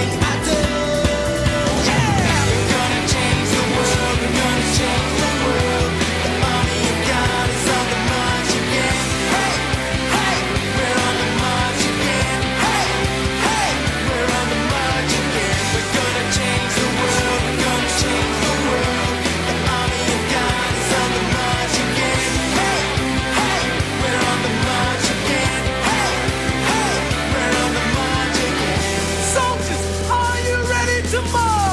I do. 什么？